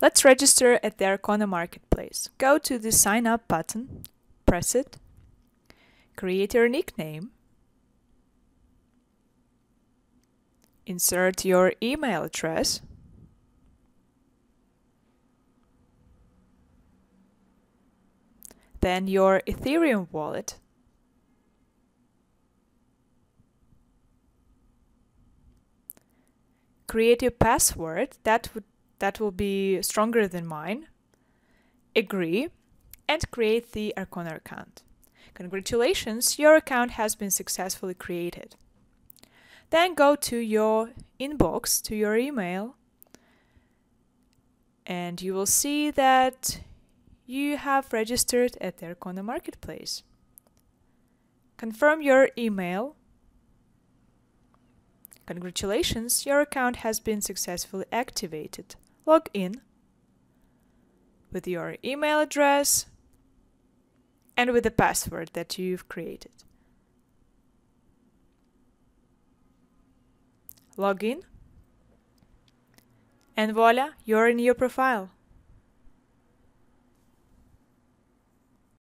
Let's register at the Arcona Marketplace. Go to the Sign Up button, press it, create your nickname, insert your email address, then your Ethereum wallet, create a password that would that will be stronger than mine, agree, and create the Arcona account. Congratulations, your account has been successfully created. Then go to your inbox, to your email, and you will see that you have registered at the Arcona Marketplace. Confirm your email. Congratulations, your account has been successfully activated log in with your email address and with the password that you've created. Log in and voila, you're in your profile.